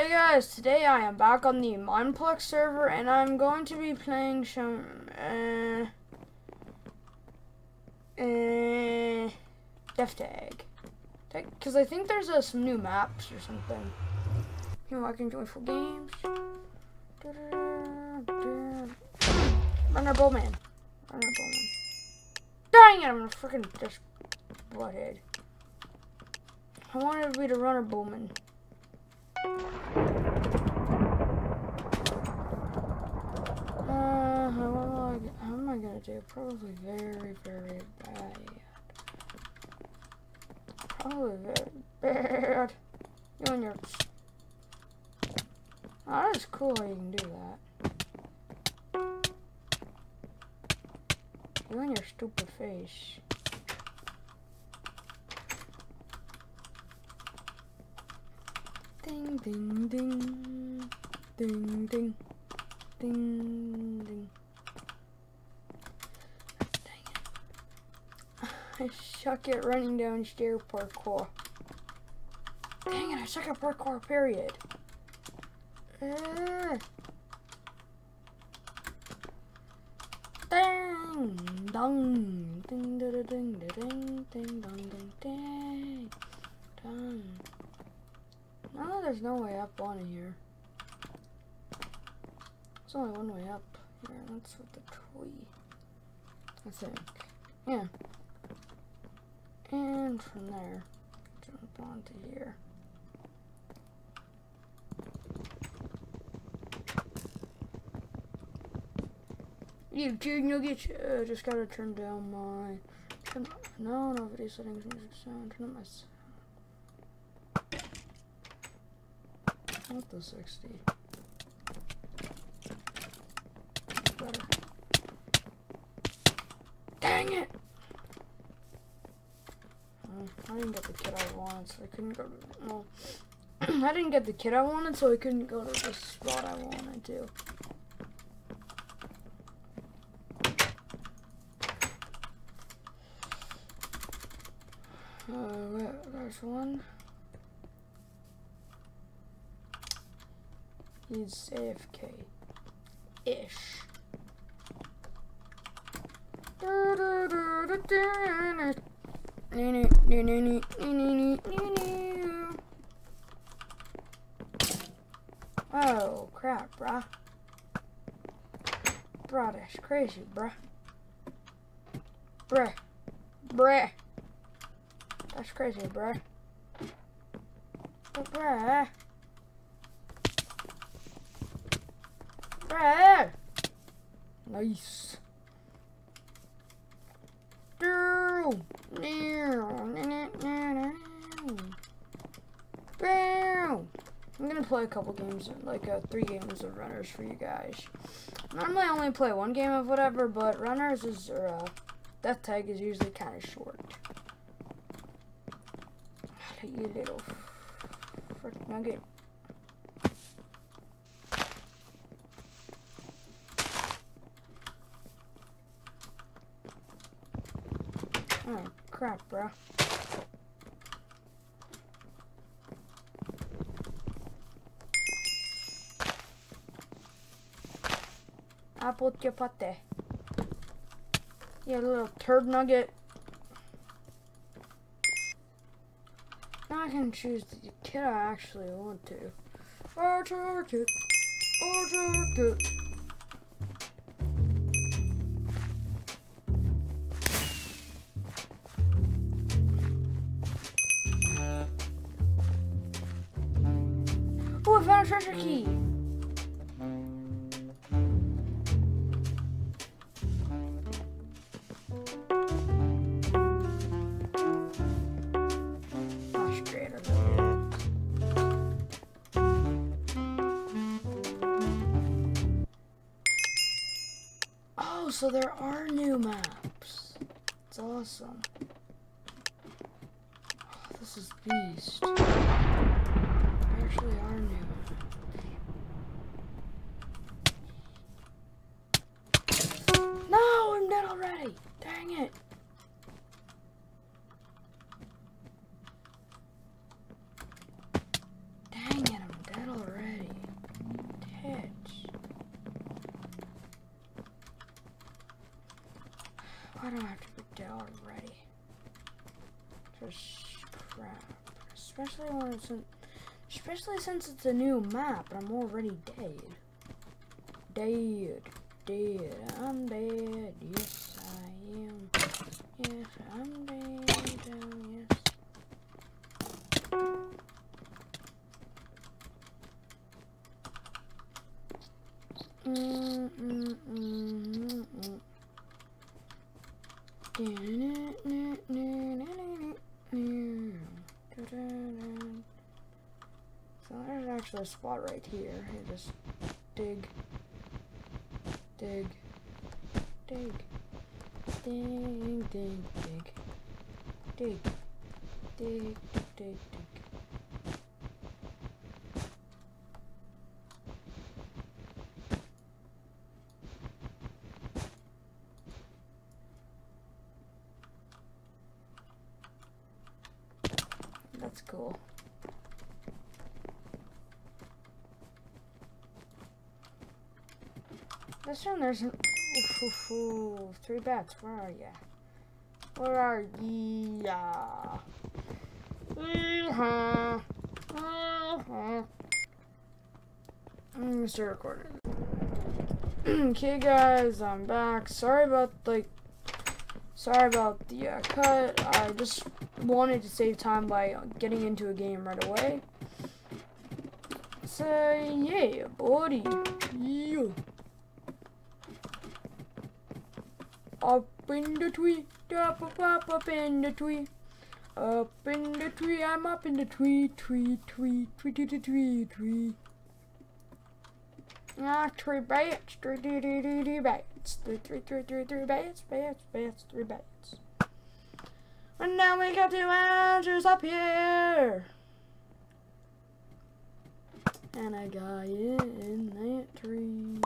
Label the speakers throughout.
Speaker 1: Hey guys, today I am back on the Mineplex server and I'm going to be playing some uh, uh, Death Tag. Because I think there's uh, some new maps or something. You know, I can join for games. Runner Bowman. Runner Bowman. Dang it, I'm a freaking just butthead. I wanted to be the Runner Bowman. Uh, how am, I, how am I gonna do? Probably very, very bad. Probably very bad. You and your... Oh, that's cool you can do that. You and your stupid face. Ding, ding, ding. Ding, ding. Ding, ding. Dang it. I suck at running down stair parkour. Dang it, I suck at parkour, period. Uh. Ding, dong, ding, da, da, ding, da, ding, ding, dong, ding, ding, dong. No, there's no way up on here. There's only one way up here. That's with the tree. I think. Yeah. And from there, jump onto here. You dude nuggets, uh, just gotta turn down my, turn, no, no video settings, music sound, turn up my Not the 60. Better. Dang it! Uh, I didn't get the kit I wanted, so I couldn't go to... No. I didn't get the kit I wanted, so I couldn't go to the spot I wanted to. Uh, there's one. He's AFK. Ish. Oh, crap, bruh. Bruh, that's crazy, bruh. Bruh. Bruh. That's crazy, bruh. Bruh. Brad! Nice. I'm gonna play a couple games, like uh, three games of runners for you guys. Normally I only play one game of whatever, but runners is, or uh, death tag is usually kind of short. You little frick nugget. Oh, crap, bro. Apple chapate. Yeah, little turd nugget. Now I can choose the kit I actually want to. Archer kit. Archer kit. treasure key. Oh, so there are new maps. It's awesome. Oh, this is beast. There actually are new dead already! Dang it! Dang it, I'm dead already. Titch. I don't have to be dead already. Just crap. Especially when it's in, especially since it's a new map and I'm already dead. Dead. Dead. I'm dead. Yes, I am. Yes, I'm dead. Oh, yes. Mm, mm, mm. So there's actually a spot right here. You just dig, dig, dig, ding, ding, dig, dig, dig, dig, dig. That's cool. This one there's an oof, oof, oof, three bats. Where are ya? Where are ye? Uh-huh. Uh-huh. I'm gonna start recording. okay, guys, I'm back. Sorry about like, sorry about the uh, cut. I just wanted to save time by getting into a game right away. So yeah, buddy. Yeah. Up in the tree, up, up, up, up in the tree. Up in the tree, I'm up in the tree, tree, tree, tree, tree, tree, tree, tree. Ah, three bats, three, three, three, three, three bats, three, three, three, three, three bats, bats, bats, three bats. And now we got two answers up here. And a guy in that tree.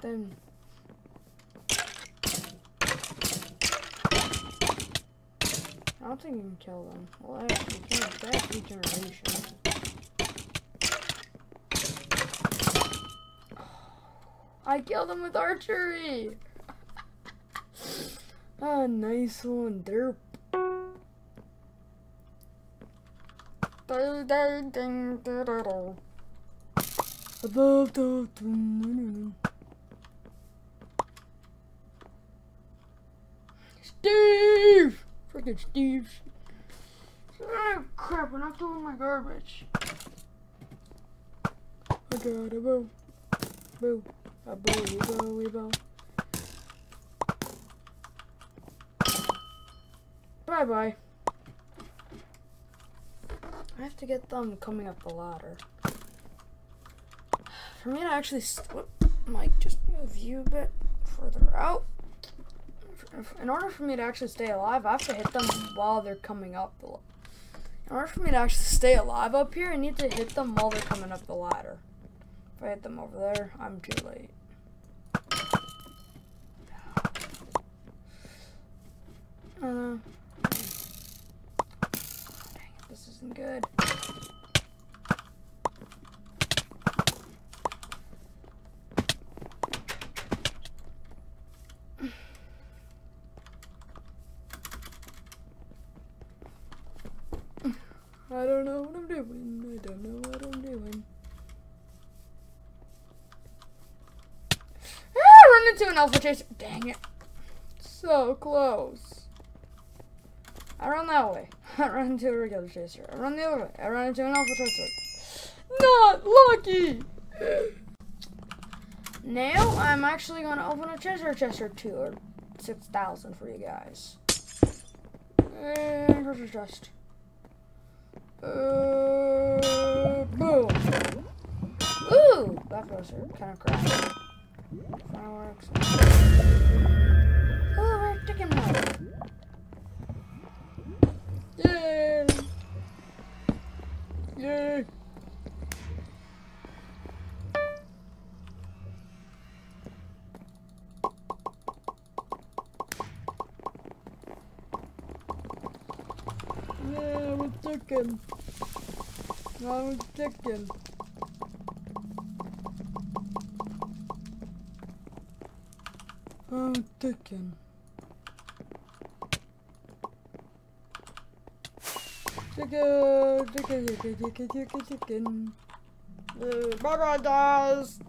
Speaker 1: Then. I don't think you can kill them. Well, actually, you. That's regeneration. I killed them with archery! ah, nice one, derp. Steve! Freaking Steve. Oh, crap, I'm not doing my garbage. I got a bow. Bow. A bowie, bowie, bow. Bye bye. I have to get them coming up the ladder. For me to actually, Mike, just move you a bit further out. In order for me to actually stay alive, I have to hit them while they're coming up the. In order for me to actually stay alive up here, I need to hit them while they're coming up the ladder. If I hit them over there, I'm too late. Uh, dang it, this isn't good. Don't know what I'm doing. I don't know what I'm doing. Ah, I run into an alpha chaser. Dang it. So close. I run that way. I run into a regular chaser. I run the other way. I run into an alpha chaser. Not lucky! Now, I'm actually going to open a treasure chest or two, or 6,000 for you guys. And treasure chest. Uh, boom. Ooh, that are kind of crap. Fireworks. Ooh, we're chicken. Yay! Yay! Chicken. I'm chicken. Oh, chicken. Chicken, chicken, chicken, chicken, chicken, chicken. Uh, bye bye, guys.